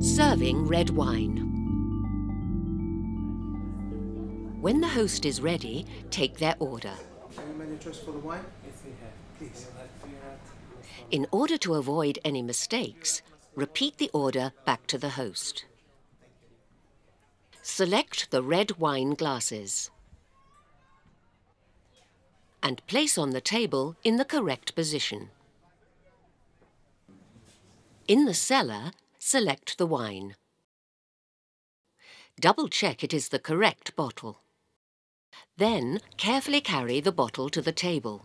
Serving red wine. When the host is ready, take their order. Any menu choice for the wine? In order to avoid any mistakes, repeat the order back to the host. Select the red wine glasses and place on the table in the correct position. In the cellar, select the wine. Double check it is the correct bottle. Then carefully carry the bottle to the table.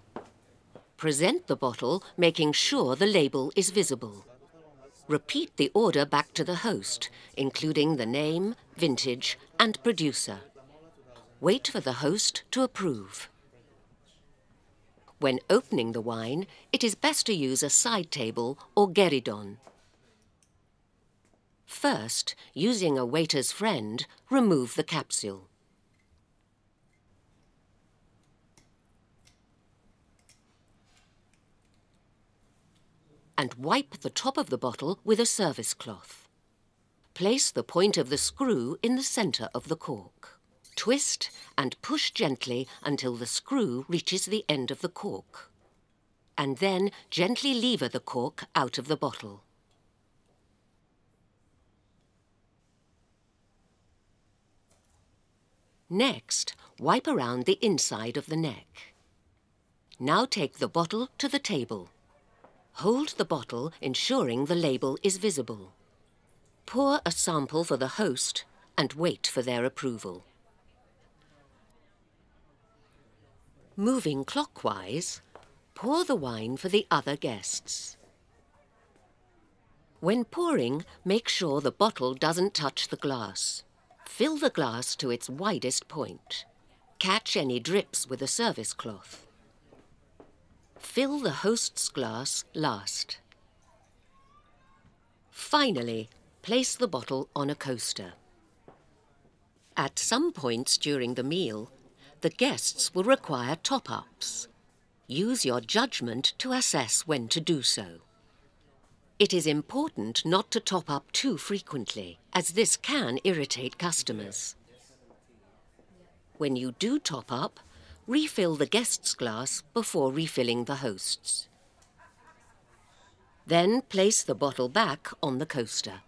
Present the bottle, making sure the label is visible. Repeat the order back to the host, including the name, vintage and producer. Wait for the host to approve. When opening the wine, it is best to use a side table or gueridon. First, using a waiter's friend, remove the capsule. and wipe the top of the bottle with a service cloth. Place the point of the screw in the centre of the cork. Twist and push gently until the screw reaches the end of the cork. And then gently lever the cork out of the bottle. Next, wipe around the inside of the neck. Now take the bottle to the table. Hold the bottle, ensuring the label is visible. Pour a sample for the host and wait for their approval. Moving clockwise, pour the wine for the other guests. When pouring, make sure the bottle doesn't touch the glass. Fill the glass to its widest point. Catch any drips with a service cloth. Fill the host's glass last. Finally, place the bottle on a coaster. At some points during the meal, the guests will require top-ups. Use your judgment to assess when to do so. It is important not to top up too frequently, as this can irritate customers. When you do top up, refill the guest's glass before refilling the host's. Then place the bottle back on the coaster.